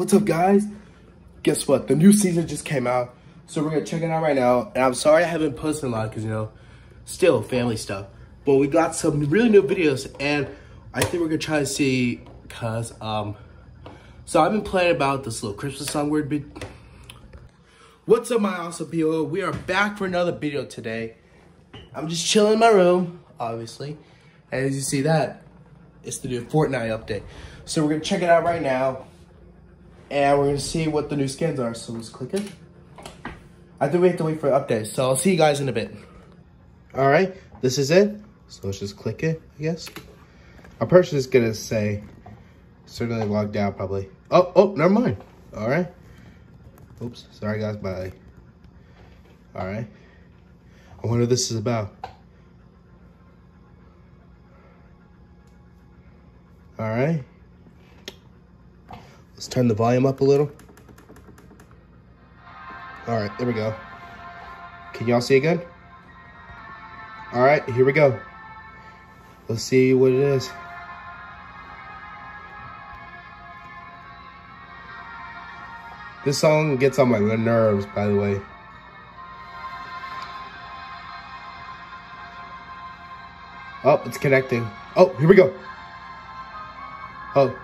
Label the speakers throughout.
Speaker 1: what's up guys? Guess what? The new season just came out. So we're gonna check it out right now. And I'm sorry I haven't posted a lot because you know, still family stuff. But we got some really new videos and I think we're gonna try to see cause um so I've been playing about this little Christmas song we'd be What's up my awesome people? We are back for another video today. I'm just chilling in my room, obviously. And as you see that, it's the new Fortnite update. So we're gonna check it out right now. And we're gonna see what the new skins are. So let's click it. I think we have to wait for updates. So I'll see you guys in a bit. All right, this is it. So let's just click it, I guess. Our person is gonna say, certainly logged out probably. Oh, oh, never mind. All right. Oops, sorry guys, bye. All right. I wonder what this is about. All right. Let's turn the volume up a little. All right, there we go. Can y'all see it again? All right, here we go. Let's see what it is. This song gets on my nerves, by the way. Oh, it's connecting. Oh, here we go. Oh.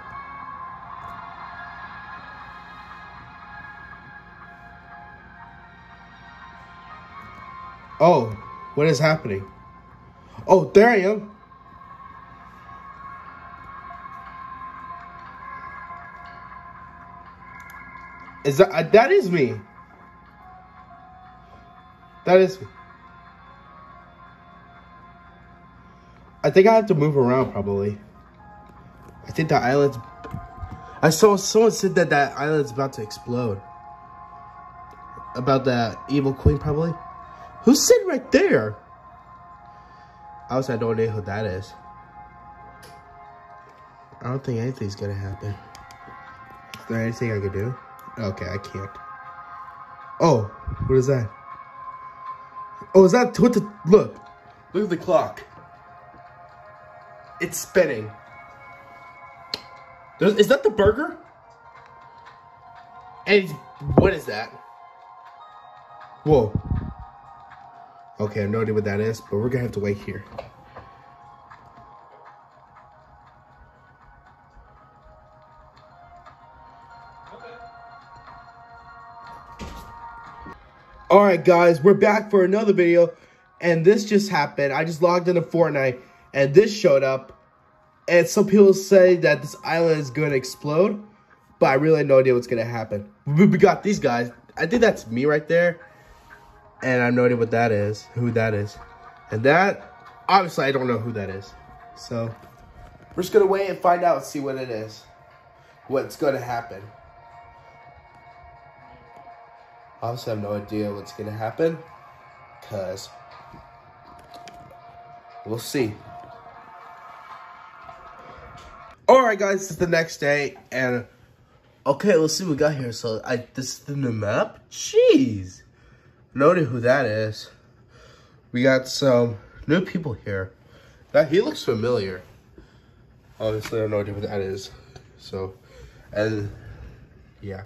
Speaker 1: Oh, what is happening? Oh, there I am. Is that, uh, that is me. That is me. I think I have to move around probably. I think the island's... I saw someone said that that island's about to explode. About that evil queen probably. Who's sitting right there? I also, don't know who that is. I don't think anything's gonna happen. Is there anything I can do? Okay, I can't. Oh, what is that? Oh, is that what the look? Look at the clock. It's spinning. There's, is that the burger? And what is that? Whoa. Okay, I have no idea what that is, but we're gonna have to wait here. All right, guys, we're back for another video, and this just happened. I just logged into Fortnite, and this showed up, and some people say that this island is to explode, but I really have no idea what's to happen. We got these guys. I think that's me right there, and I have no idea what that is, who that is. And that, obviously, I don't know who that is. So, we're just to wait and find out and see what it is, what's to happen. Obviously, I have no idea what's to happen. Because we'll see. Alright, guys, it's the next day. And, okay, let's see what we got here. So, I this is the new map. Jeez. No idea who that is. We got some new people here. That He looks familiar. Obviously, I have no idea who that is. So, and, yeah.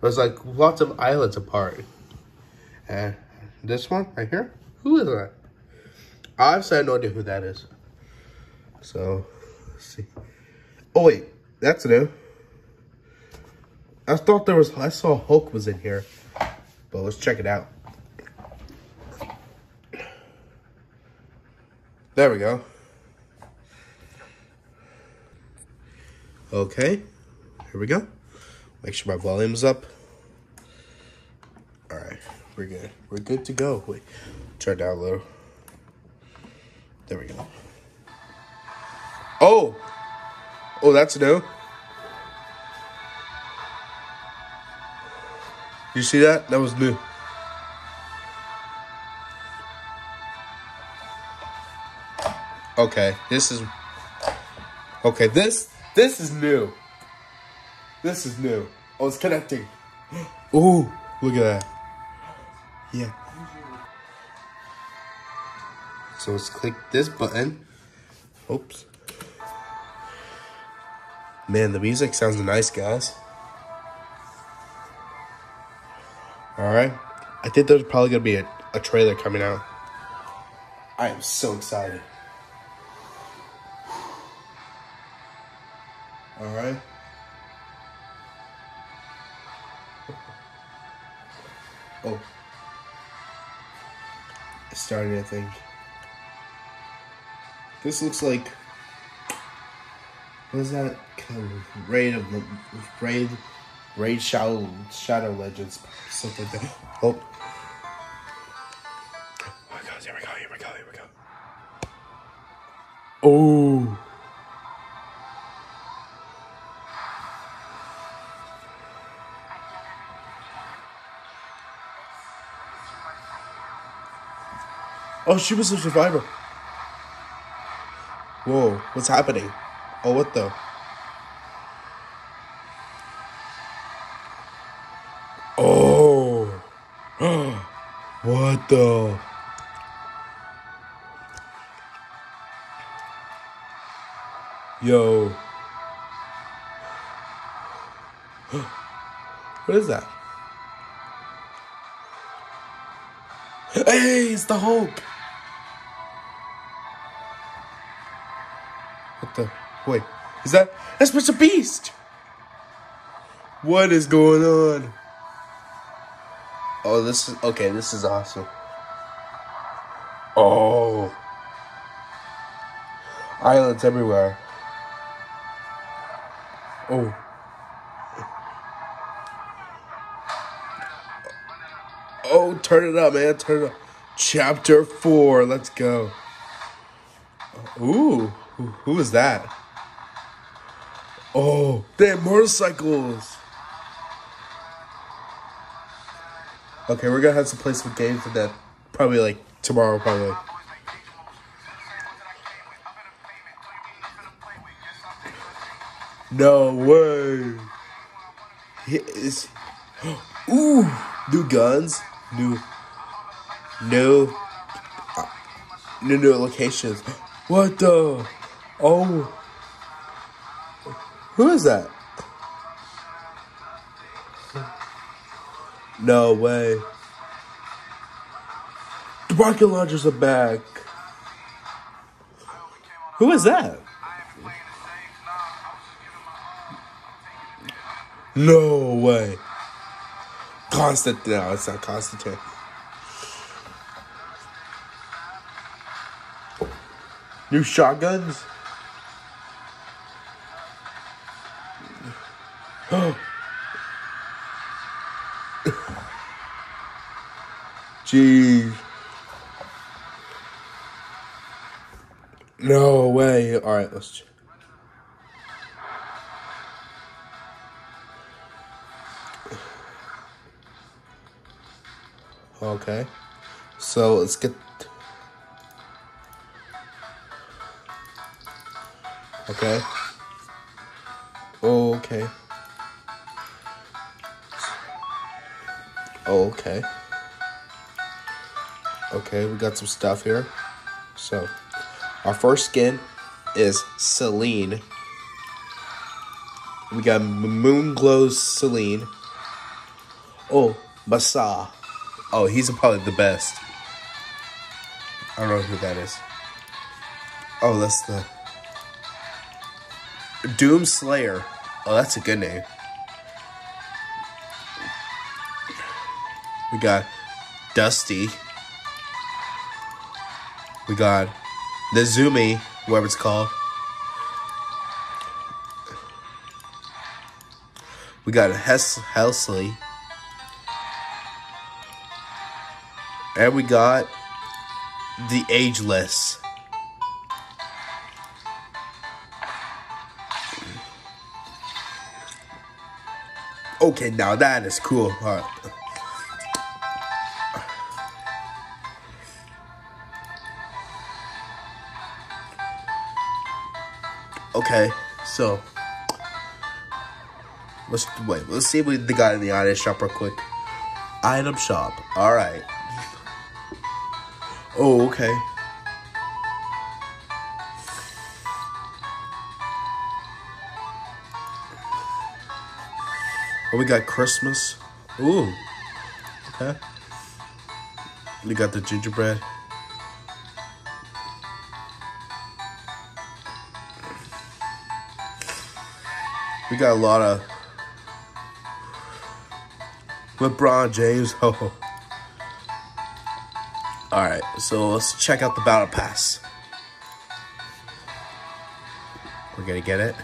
Speaker 1: There's like lots of islands apart. And this one right here, who is that? I have no idea who that is. So, let's see. Oh wait, that's new. I thought there was, I saw Hulk was in here. But let's check it out. There we go. Okay, here we go. Make sure my volume's up. All right, we're good. We're good to go. Wait, turn down a little. There we go. Oh, oh, that's new. You see that? That was new. Okay, this is okay. This this is new. This is new. Oh, it's connecting. Ooh, look at that. Yeah. So let's click this button. Oops. Man, the music sounds nice, guys. Alright? I think there's probably gonna be a, a trailer coming out. I am so excited. Alright? Oh. It's starting, I think. This looks like. What is that? Raid of the Raid Raid Shadow Shadow Legends. Something like that. Oh. Oh my god, here we go, here we go, here we go. Oh. Oh, she was a survivor. Whoa, what's happening? Oh, what the? Oh. what the? Yo. what is that? Hey, it's the Hulk. Wait, is that? That's Mr. Beast. What is going on? Oh, this is okay. This is awesome. Oh, islands everywhere. Oh. Oh, turn it up, man. Turn it up. Chapter 4. Let's go. Ooh. Who is that? Oh, they have motorcycles. Okay, we're gonna have to play some games with that. Probably like tomorrow, probably. No way. Is. Ooh, new guns, new, new, uh, new, new locations. What the? Oh. Who is that? No way. The rocket launchers are back. Who is that? No way. Constant. No, it's not Constantine. New shotguns? Jeez. No way. All right, let's. Check. Okay. So let's get. Okay. Okay. Oh, okay. Okay, we got some stuff here. So, our first skin is Selene. We got Moon Glows Selene. Oh, Massai. Oh, he's probably the best. I don't know who that is. Oh, that's the Doom Slayer. Oh, that's a good name. We got Dusty. We got Nezumi, whatever it's called. We got Hes Helsie. And we got the Ageless. Okay, now that is cool. Okay, so let's wait. Let's see what they got in the item shop real quick. Item shop. All right. Oh, okay. Oh, we got Christmas. Ooh. Okay. We got the gingerbread. We got a lot of LeBron James. Oh. All right, so let's check out the battle pass. We're gonna get it.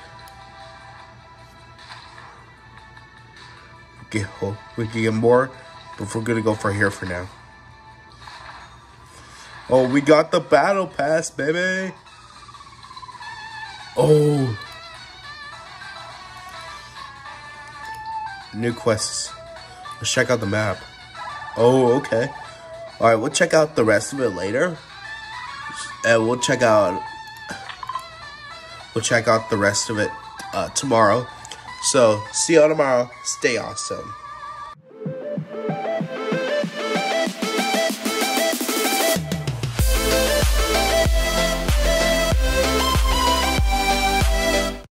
Speaker 1: Oh, we can get more, but we're gonna go for here for now. Oh, we got the battle pass, baby. Oh. New quests. Let's check out the map. Oh, okay. All right, we'll check out the rest of it later. And we'll check out we'll check out the rest of it uh, tomorrow. So, see you all tomorrow. Stay awesome.